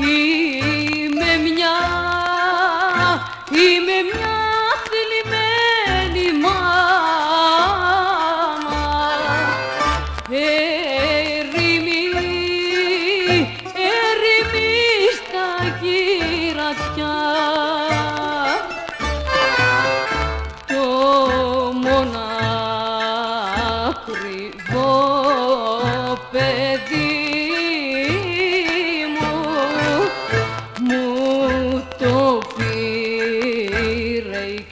Είμαι μια, είμαι μια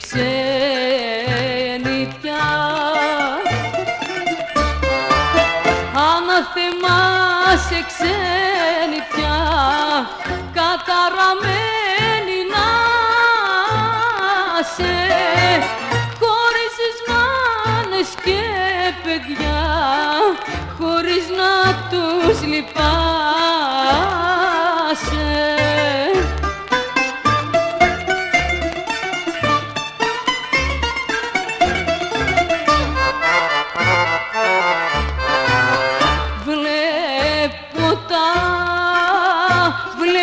πήρε η ξενιτιά. Αναθεμά σε ξενιτιά καταραμένη να σε. Χωρίς μάνες και παιδιά χωρίς να τους λυπάσαι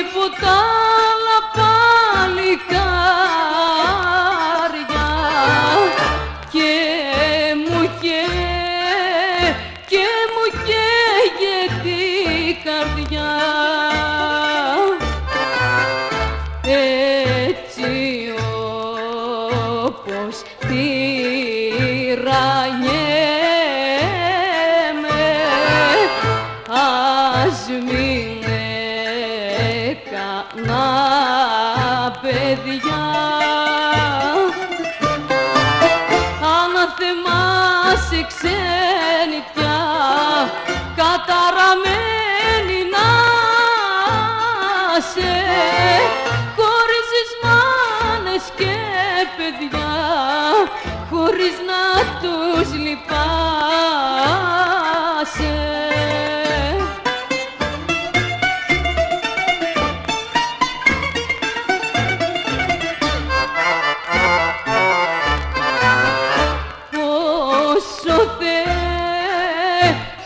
βλέπω τα άλλα παλικάρια και μου και, και μου καίγεται η καρδιά. Έτσι όπως τυραννιέμαι ας μην έκανα παιδιά. Αναθεμά σε ξενιτιά καταραμένη να σε. Χωρίς μάνες και παιδιά χωρίς να τους λυπάσαι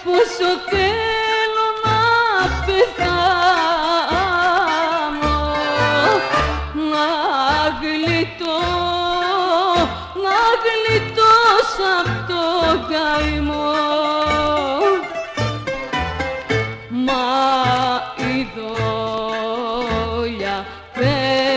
πόσο θέλω να πεθάνω. Να γλιτώ, να γλιτώ σαν το καημό. Μα η δόλια πέρα